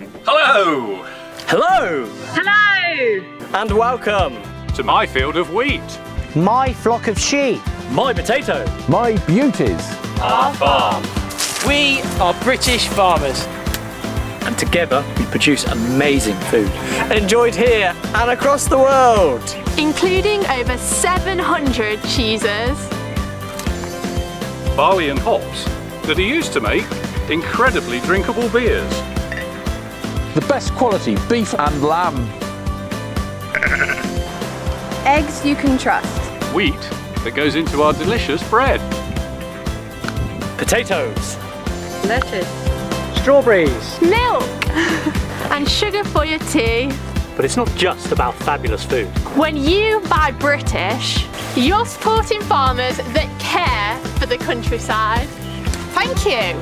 Hello! Hello! Hello! And welcome to my field of wheat. My flock of sheep. My potato. My beauties. Our farm. We are British farmers. And together we produce amazing food. Enjoyed here and across the world. Including over 700 cheeses. Barley and hops that are used to make incredibly drinkable beers. The best quality beef and lamb. Eggs you can trust. Wheat that goes into our delicious bread. Potatoes. Lettuce. Strawberries. Milk. and sugar for your tea. But it's not just about fabulous food. When you buy British, you're supporting farmers that care for the countryside. Thank you.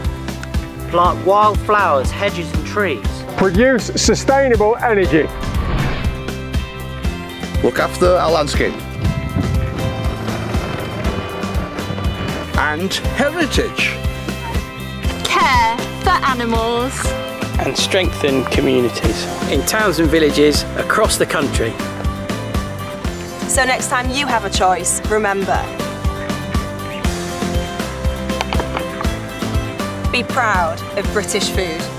Plant wild flowers, hedges and trees. Produce sustainable energy. Look after our landscape. And heritage. Care for animals. And strengthen communities. In towns and villages across the country. So next time you have a choice, remember. Be proud of British food.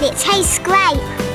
It tastes great.